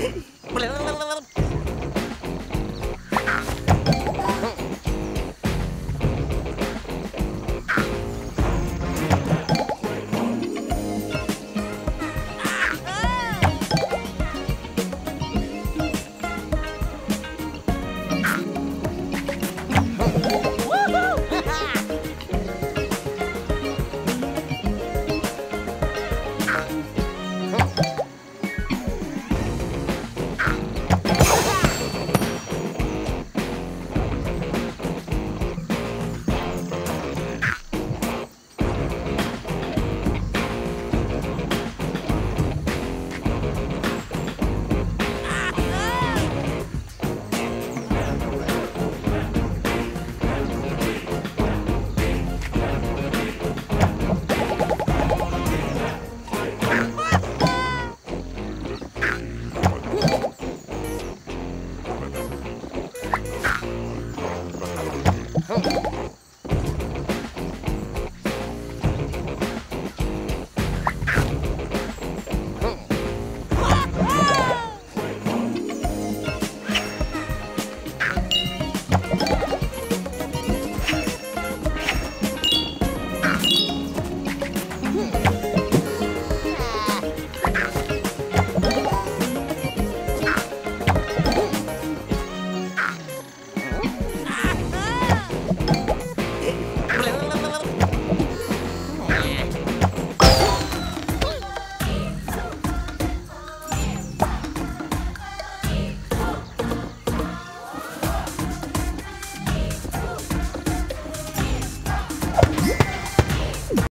Okay.